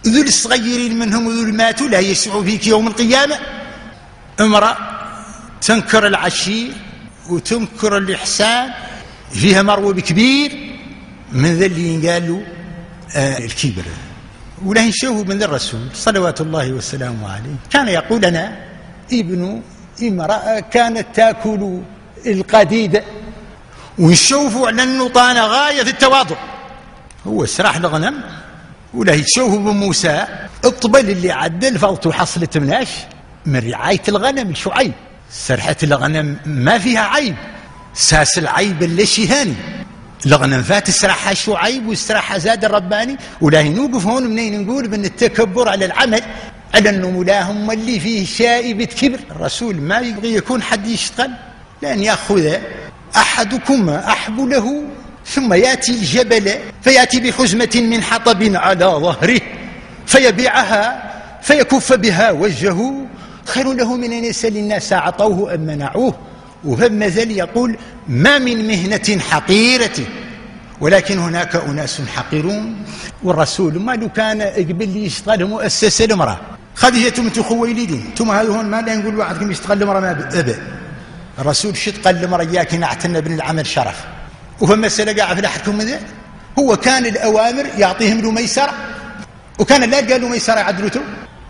ذو الصغيرين منهم وذو ماتوا لا يسعوا فيك يوم القيامة. امرأة تنكر العشير وتنكر الإحسان. فيها مروب كبير. من ذا اللي ينقال له الكبر. وله يشوه من الرسول صلوات الله وسلامه عليه. كان يقول أنا ابن امرأة كانت تأكل القديد. ونشوفوا على طان غاية في التواضع. هو سراح الغنم. ولا يتشوفوا بموسى. الطبل اللي عدل فوت حصلت مناش من رعاية الغنم شعيب. سرحة الغنم ما فيها عيب. ساس العيب اللي شهاني الغنم فات استراحة شعيب واستراحة زاد الرباني ولا نوقف هون منين نقول بأن التكبر على العمل على أنه مولاهم اللي فيه شائبة كبر الرسول ما يبغي يكون حد يشتغل لأن يأخذ أحدكما أحب له ثم يأتي الجبل فيأتي بحزمة من حطب على ظهره فيبيعها فيكف بها وجهه خير له من أن يسأل الناس أعطوه أم منعوه. وهم ذل يقول ما من مهنة حقيرة ولكن هناك أناس حقيرون. والرسول ما لو كان قبل يشتغل مؤسسة المرأة خديجة بنت خويلد ثم هذا هون ما لا نقول واحد يشتغل المرأة ما أبى. الرسول شد قال المرأة إياك نعتنا بن العمل شرف. وهم مسألة قاعد في أحدكم من هو كان الأوامر يعطيهم له ميسرة. وكان لا قال له ميسرة يعدلته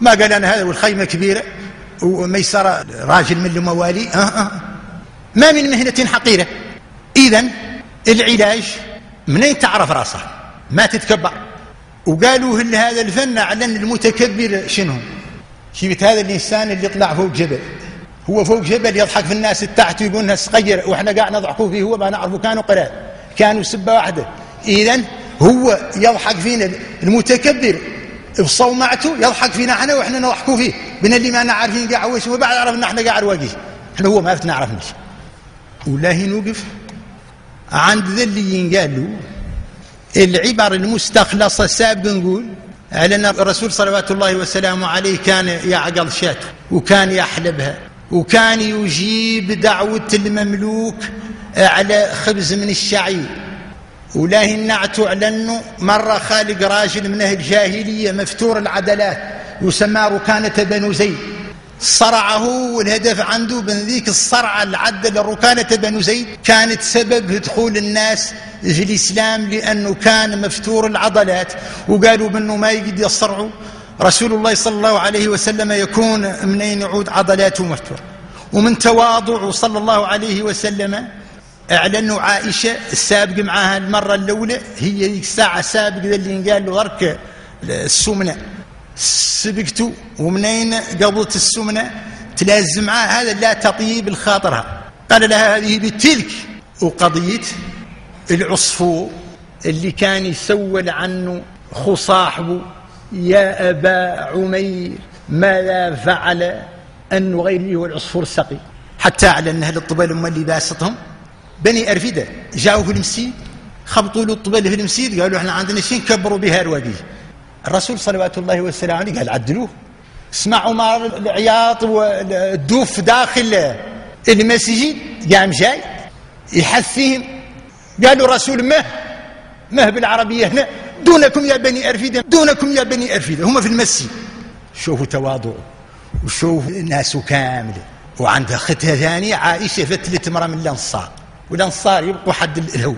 ما قال أنا هذا والخيمة كبيرة. وميسرة راجل من الموالي. أه أه. ما من مهنة حقيرة. إذا العلاج منين تعرف راسه؟ ما تتكبر. وقالوا هل هذا الفن أعلن المتكبر شنو؟ شفت هذا الإنسان اللي طلع فوق جبل. هو فوق جبل يضحك في الناس تحت ويقول لنا صغير وإحنا قاعد نضحكوا فيه هو ما نعرفه كانوا قرار كانوا سبة واحدة. اذا هو يضحك فينا. المتكبر بصومعته يضحك فينا إحنا وإحنا نضحكوا فيه. بنا اللي ما نعرفين قاعد وش وبعد عرفنا إحنا قاعد واقف إحنا هو ما نعرفناش والله نوقف؟ عند ذا اللي ينقال له العبر المستخلصة سابق نقول على أن الرسول صلوات الله وسلامه عليه كان يعقل شاة وكان يحلبها وكان يجيب دعوة المملوك على خبز من الشعير. ولا النعت على انه مرة خالق راجل من الجاهلية مفتور العدلات يسمى ركانة بنو زيد. صرعه والهدف عنده من ذيك الصرعة اللي عدى للركانة بنو زيد كانت سبب دخول الناس في الإسلام لأنه كان مفتور العضلات وقالوا منه ما يقدر يصرعوا رسول الله صلى الله عليه وسلم يكون منين يعود عضلاته مفتور. ومن تواضعه صلى الله عليه وسلم أعلنوا عائشة السابق معها المرة الأولى هي ذيك الساعة سابق اللي قال له غرك السمنة. سبقته ومنين قبضت السمنة؟ تلازم معاه هذا لا تطيب الخاطرها قال لها هذه بتلك. وقضيه العصفور اللي كان يسول عنه خو صاحبه يا أبا عمير ماذا فعل انه غير هو العصفور السقي حتى اعلن أهل الطبل هم اللي باستهم بني أرفدة جاءوا في المسجد خبطوا له الطبل في المسجد قالوا إحنا عندنا شيء كبروا بها الوادي الرسول صلوات الله وسلامه عليه قال عدلوه. اسمعوا ما العياط والدوف داخل المسجد قام جاي يحث فيهم. قالوا رسول مه مه بالعربية هنا دونكم يا بني أرفدة دونكم يا بني أرفدة. هم في المسجد. شوفوا تواضعه وشوفوا ناسه كاملة. وعندها اختها ثانية عائشة فتلت مرة من الأنصار. والأنصار يبقوا حد الهول.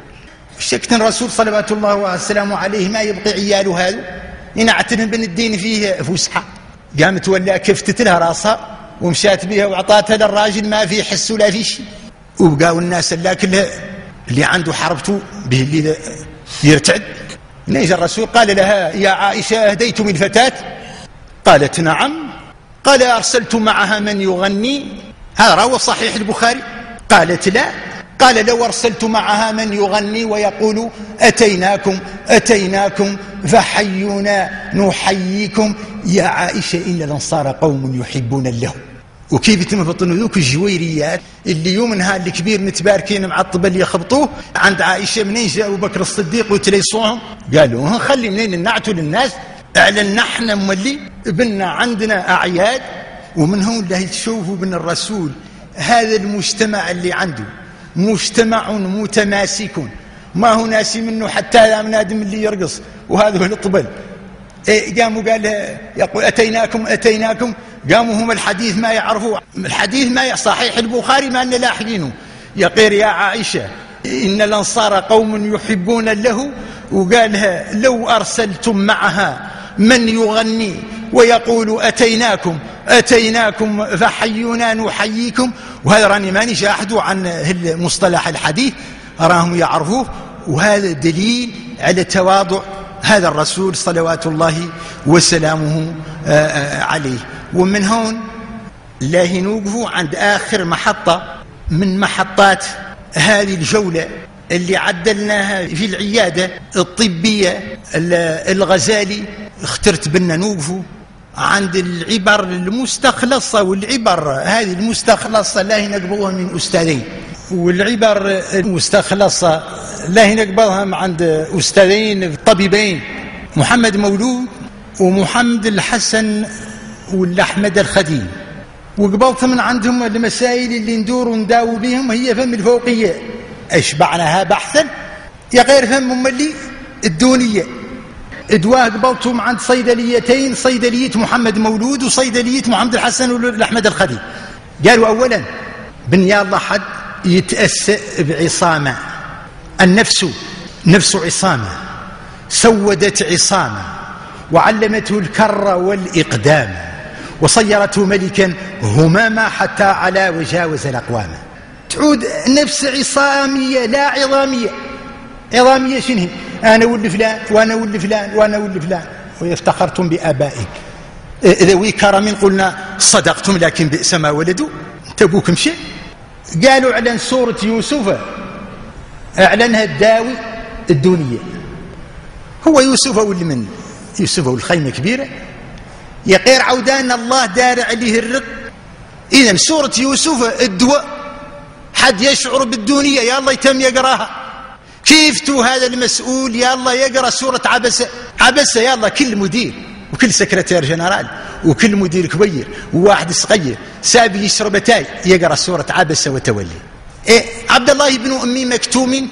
شكت الرسول صلوات الله وسلامه عليه ما يبقي عياله هذا؟ ينعتن بن الدين فيه فسحة. قامت ولا كفتت لها راسها ومشات بها وأعطاتها للراجل ما في حس ولا في شيء. وبقاوا الناس اللي كلها اللي عنده حربته به اللي يرتعد. نيجي الرسول قال لها يا عائشة اهديتم الفتاه قالت نعم. قال أرسلت معها من يغني. هذا روى صحيح البخاري. قالت لا. قال لو أرسلت معها من يغني ويقول أتيناكم أتيناكم فحيونا نحييكم. يا عائشة إن الأنصار قوم يحبون له وكيف يتم ذوك الجويريات اللي يوم نهار الكبير متباركين مع الطبل يخبطوه؟ عند عائشة منين جاء أبو بكر الصديق وتليصوهم؟ قالوا خلي منين نعتوا للناس؟ أعلن نحن مولي بنا عندنا أعياد ومن هون اللي تشوفوا بن الرسول هذا المجتمع اللي عنده. مجتمع متماسك. ما هو ناسي منه حتى لا منادم اللي يرقص. وهذا هو الطبل إيه قاموا قال يقول أتيناكم أتيناكم. قاموا هم الحديث ما يعرفوا. الحديث ما صحيح البخاري ما أن لاحقينه يقير يا عائشة إن الأنصار قوم يحبون له. وقالها لو أرسلتم معها من يغني؟ ويقول أتيناكم. أتيناكم فحيونا نحييكم. وهذا راني ماني شاهد عن مصطلح الحديث أراهم يعرفوه. وهذا دليل على تواضع هذا الرسول صلوات الله وسلامه آه، آه، عليه. ومن هون لا نوقفوا عند آخر محطة من محطات هذه الجولة اللي عدلناها في العيادة الطبية الغزالي. اخترت بنا نوقفوا عند العبر المستخلصة والعبر هذه المستخلصة لا نقبضها من أستاذين. والعبر المستخلصة لا نقبضها عند أستاذين طبيبين محمد مولود ومحمد الحسن والأحمد الخديم. وقبلت من عندهم المسائل اللي ندور ونداوي بهم هي فم الفوقية. أشبعناها بحثا؟ يا غير فم اللي الدونية. ادواه قبلتهم عند صيدليتين صيدلية محمد مولود وصيدلية محمد الحسن والأحمد الخدي. قالوا أولا بنيا الله حد يتأسى بعصامة. النفس نفس عصامة. سودت عصامة. وعلمته الكر والإقدام. وصيرته ملكا هماما حتى على وجاوز الأقوام تعود نفس عصامية لا عظامية. عظامية شنو أنا ولد فلان وأنا ولد فلان وأنا ولد فلان. ويفتخرتم بآبائك. ذوي كرم قلنا صدقتم لكن بئس ما ولدوا. انت شيء؟ قالوا أعلن سورة يوسف. أعلنها الداوي الدونية. هو يوسف واللي من يوسف والخيمة كبيرة. يقير عودان الله دار عليه الرق. إذا سورة يوسف الدواء. حد يشعر بالدونية يا الله يتم يقراها. كيف هذا المسؤول؟ يا الله يقرأ سورة عبسه عبسه يا الله كل مدير وكل secrétaire général وكل مدير كبير وواحد صغير سابي يشرب تاي يقرأ سورة عبسه وتولي. إيه عبد الله بن أمي مكتوم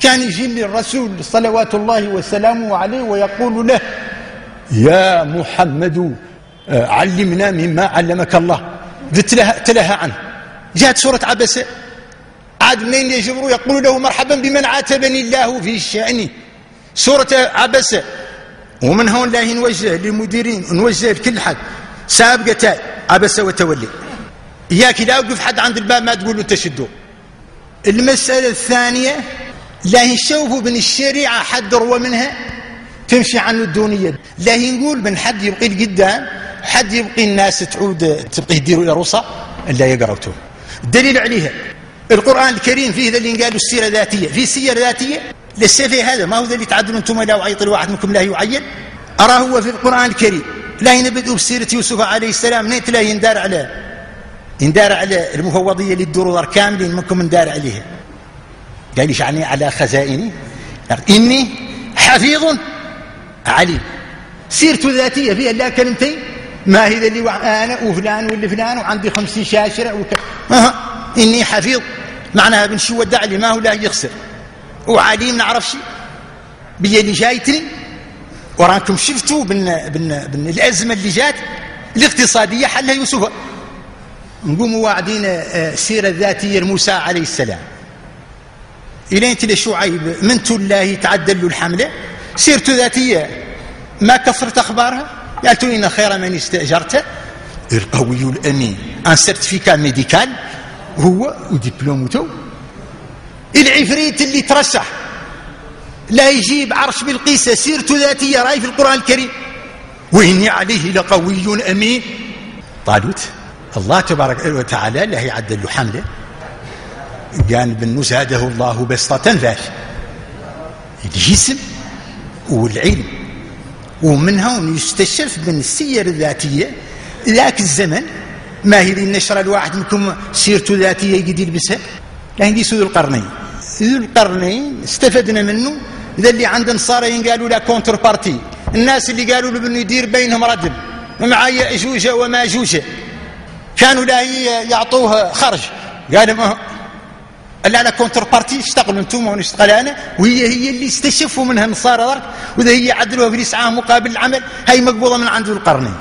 كان يجي للرسول صلوات الله وسلامه عليه ويقول له يا محمد آه، علمنا مما علمك الله. تلهى عنه. جاءت سورة عبسة عاد منين يجبروا يقولوا له مرحبا بمن عاتبني الله في الشأن سورة عبسة ومن هون لا نوجه للمديرين نوجه لكل حد. سابقة عبس وتولي. إياك لا أوقف حد عند الباب ما تقول أنت شدوا المسألة الثانية لا يشوفوا بن الشريعة حد روى منها؟ تمشي عنه الدونية. لا نقول من حد يبقي القدام حد يبقي الناس تعود تبقي يديروا إلى رصة لا يقرأته الدليل عليها. القرآن الكريم فيه اللي قالوا السيرة ذاتية. في سيرة ذاتية؟ للسيف هذا. ما هو اللي تعدلوا أنتم لا وعيط الواحد منكم لا يعين أرى هو في القرآن الكريم. لا ينبدأ بسيرة يوسف عليه السلام. نيت لا يندار على يندار على المفوضية للدرور كاملين منكم ندار عليها. قال إيش يعني على خزائني؟ إني حفيظ عليم. سيرته ذاتية فيها لا كلمتين. ما هي اللي أنا وفلان واللي فلان وعندي خمسين شاشرة وك... أه. إني حفيظ. معناها بن شو ودع لي ما هو لا يخسر. وعليم نعرف شيء اللي جايتني وراكم شفتوا بن, بن, بن الأزمة اللي جات؟ الاقتصادية حلها يوسف. نقوموا واعدين آه، سيرة ذاتية لموسى عليه السلام. إلين تلي شعيب من الله تعدل له الحملة؟ سيرته ذاتية. ما كثرت أخبارها؟ قالت إن خير من استأجرته. القوي الأمين. ان سيرتيفيكا ميديكال؟ هو ودبلومته العفريت اللي ترشح لا يجيب عرش بالقيسة سيرته ذاتية رأي في القرآن الكريم. وإني عليه لقوي أمين. طالوت الله تبارك وتعالى لا يعدل له حملة. قال بن زاده الله بسطة فاش الجسم والعلم. ومن هون يستشف من السير الذاتية ذاك الزمن. ما هي النشرة الواحد منكم سيرته ذاتية يقدر يلبسها لكن دي ذو القرنين. ذو القرنين استفدنا منه. ذا اللي عند نصارى قالوا la contrepartie الناس اللي قالوا له بأنه يدير بينهم ردم مع ياجوج وماجوج كانوا لا يعطوه خرج. قال ما لا la contrepartie اشتغلوا أنتم ونشتغل أنا؟ وهي هي اللي استشفوا منها النصارى وإذا هي عدلوها في مقابل العمل هي مقبوضة من عند القرنين.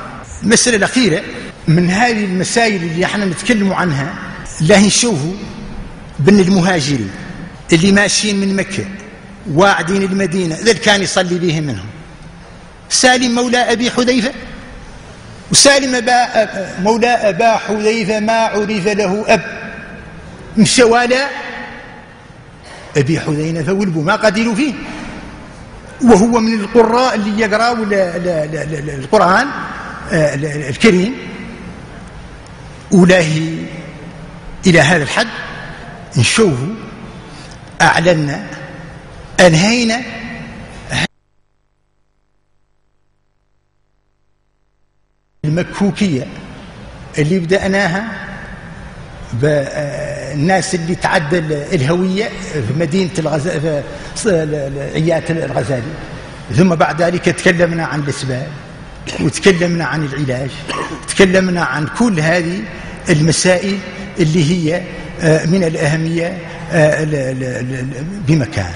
المسألة الأخيرة من هذه المسائل اللي إحنا نتكلم عنها لا نشوفوا بن المهاجرين اللي ماشيين من مكة واعدين المدينة ذل كان يصلي بهم منهم. سالم مولى أبي حذيفة؟ وسالم أبا مولى أبا حذيفة ما عرف له أب. مشى ولا أبي حذيفه ولبو ما قدروا فيه. وهو من القراء اللي يقرأوا القرآن آه، الكريم. أولاه إلى هذا الحد نشوفه أعلنا أنهينا. المكوكية اللي بدأناها بالناس اللي تعدل الهوية في مدينة الغزالي عيات الغزالي. ثم بعد ذلك تكلمنا عن الأسباب وتكلمنا عن العلاج تكلمنا عن كل هذه المسائل اللي هي آه، من الأهمية آه، بمكان.